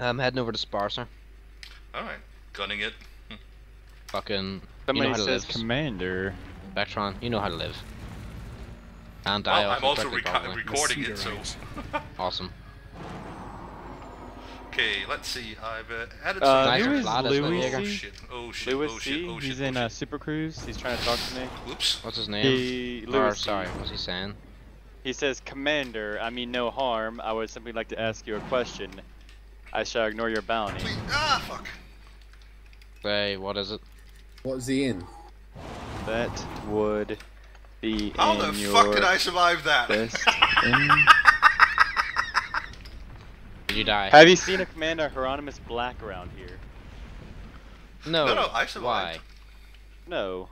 I'm heading over to Sparser. Alright, gunning it. Fucking. Somebody how to says live. commander. Vectron, you know how to live. And die Well, off I'm also prickly reco- goblin. recording it, so. Awesome. Okay, let's see. I've uh, added Uh, Nice some. who and is flat as well, Louis? Jaeger. Oh shit! Oh shit! Louis oh shit! C. Oh shit! He's oh in shit. uh, Super Cruise. He's trying to talk to me. Whoops. What's his name? He, or, Louis C. sorry, what's he saying? He says, Commander, I mean no harm. I would simply like to ask you a question. I shall ignore your bounty. Please. Ah, fuck. Say, what is it? What's he in? That would be How in the fuck did I survive that? best in- Did you die? Have you seen a Commander Hieronymus Black around here? no. No, no, I survived. Why? No.